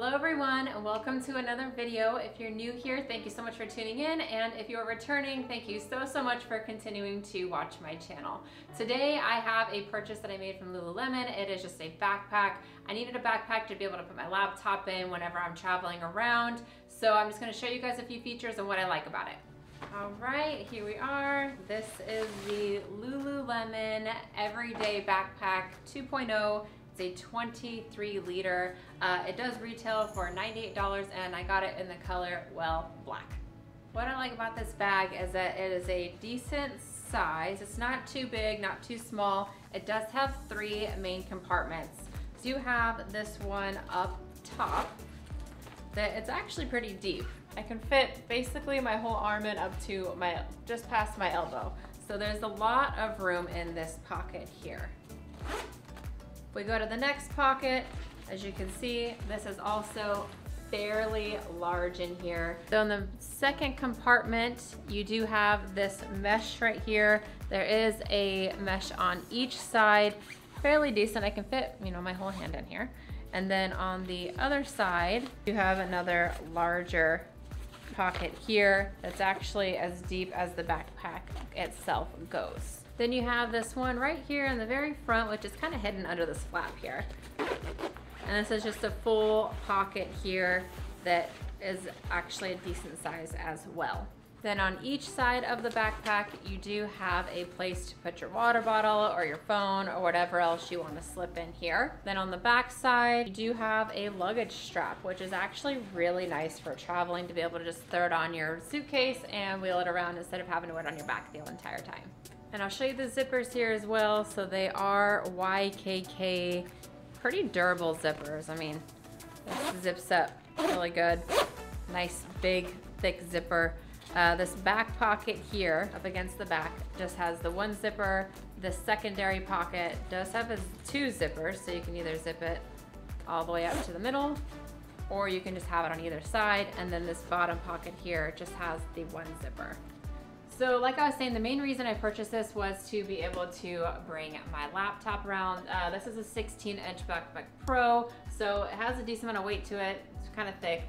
Hello everyone and welcome to another video. If you're new here, thank you so much for tuning in and if you're returning, thank you so so much for continuing to watch my channel. Today I have a purchase that I made from Lululemon. It is just a backpack. I needed a backpack to be able to put my laptop in whenever I'm traveling around. So I'm just gonna show you guys a few features and what I like about it. All right, here we are. This is the Lululemon Everyday Backpack 2.0 it's a 23 liter. Uh, it does retail for $98 and I got it in the color, well, black. What I like about this bag is that it is a decent size. It's not too big, not too small. It does have three main compartments. You have this one up top that it's actually pretty deep. I can fit basically my whole arm in up to my, just past my elbow. So there's a lot of room in this pocket here. We go to the next pocket. As you can see, this is also fairly large in here. So in the second compartment, you do have this mesh right here. There is a mesh on each side, fairly decent. I can fit, you know, my whole hand in here. And then on the other side, you have another larger pocket here that's actually as deep as the backpack itself goes. Then you have this one right here in the very front, which is kind of hidden under this flap here. And this is just a full pocket here that is actually a decent size as well. Then on each side of the backpack, you do have a place to put your water bottle or your phone or whatever else you want to slip in here. Then on the back side, you do have a luggage strap, which is actually really nice for traveling to be able to just throw it on your suitcase and wheel it around instead of having to wear it on your back the entire time. And I'll show you the zippers here as well. So they are YKK, pretty durable zippers. I mean, this zips up really good. Nice, big, thick zipper. Uh, this back pocket here up against the back just has the one zipper. The secondary pocket does have a, two zippers, so you can either zip it all the way up to the middle or you can just have it on either side. And then this bottom pocket here just has the one zipper. So like I was saying, the main reason I purchased this was to be able to bring my laptop around. Uh, this is a 16 inch MacBook Pro, so it has a decent amount of weight to it. It's kind of thick,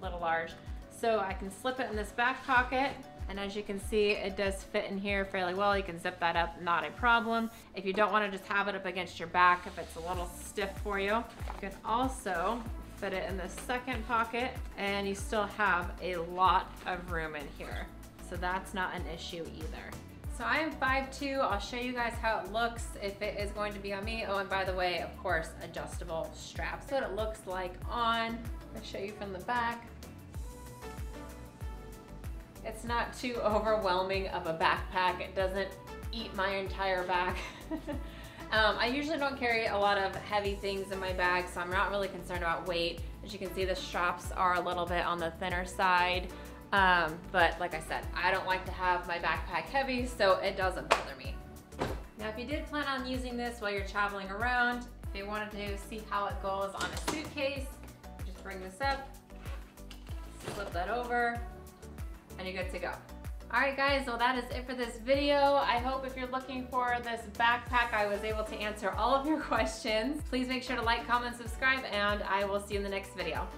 a little large. So I can slip it in this back pocket and as you can see, it does fit in here fairly well. You can zip that up, not a problem. If you don't wanna just have it up against your back, if it's a little stiff for you, you can also fit it in the second pocket and you still have a lot of room in here so that's not an issue either. So I am 5'2", I'll show you guys how it looks if it is going to be on me. Oh, and by the way, of course, adjustable straps. What it looks like on, I'll show you from the back. It's not too overwhelming of a backpack. It doesn't eat my entire back. um, I usually don't carry a lot of heavy things in my bag, so I'm not really concerned about weight. As you can see, the straps are a little bit on the thinner side. Um, but like I said, I don't like to have my backpack heavy, so it doesn't bother me. Now, if you did plan on using this while you're traveling around, if you wanted to see how it goes on a suitcase, just bring this up, flip that over, and you're good to go. All right guys, well that is it for this video. I hope if you're looking for this backpack, I was able to answer all of your questions. Please make sure to like, comment, subscribe, and I will see you in the next video.